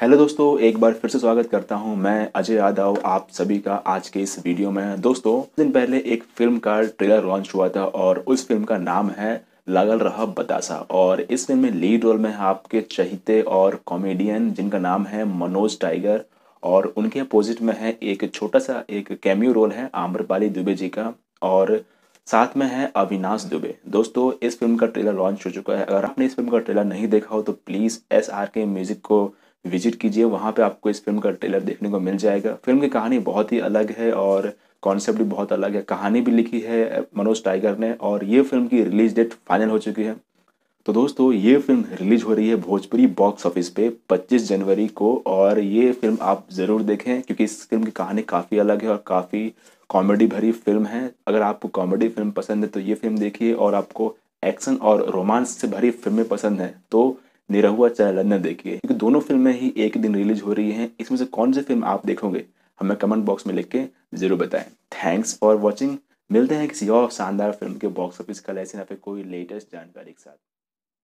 Hello दोस्तों, एक बार फिर से स्वागत करता हूँ मैं अजय यादव, आप सभी का आज के इस वीडियो में। दोस्तों दिन पहले एक फ़िल्म का ट्रेलर लॉन्च हुआ था और उस फ़िल्म का नाम है लगल रहा बतासा और इस फ़िल्म में लीड रोल में है आपके चहीते और कॉमेडियन जिनका नाम है मनोज टाइगर और उनके अपोजिट में है एक छोटा सा एक कैमियो रोल है आम्रपाली दुबे जी का और साथ में है अविनाश दुबे। दोस्तों, इस फ़िल्म का ट्रेलर लॉन्च हो चुका है। अगर आपने इस फ़िल्म का ट्रेलर नहीं देखा हो तो please S R K music को विज़िट कीजिए, वहाँ पे आपको इस फ़िल्म का ट्रेलर देखने को मिल जाएगा। फ़िल्म की कहानी बहुत ही अलग है और कॉन्सेप्ट भी बहुत अलग है। कहानी भी लिखी है मनोज टाइगर ने और ये फ़िल्म की रिलीज़ डेट फाइनल हो चुकी है। तो दोस्तों, ये फ़िल्म रिलीज़ हो रही है भोजपुरी बॉक्स ऑफ़िस पे 25 जनवरी को और ये फ़िल्म आप ज़रूर देखें क्योंकि इस फ़िल्म की कहानी काफ़ी अलग है और काफ़ी कॉमेडी भरी फ़िल्म है। अगर आपको कॉमेडी फ़िल्म पसंद है तो ये फ़िल्म देखिए और आपको एक्शन और रोमांस से भरी फ़िल्में पसंद हैं तो निरहुआ चाहे लंदन देखिए। क्योंकि दोनों फ़िल्में ही एक दिन रिलीज़ हो रही हैं, इसमें से कौन सी फ़िल्म आप देखोगे, हमें कमेंट बॉक्स में लिख के ज़रूर बताएँ। Thanks for watching. मिलते हैं किसी और शानदार फ़िल्म के बॉक्स ऑफ़िस कल, ऐसे ना फिर कोई लेटेस्ट जानकारी के साथ।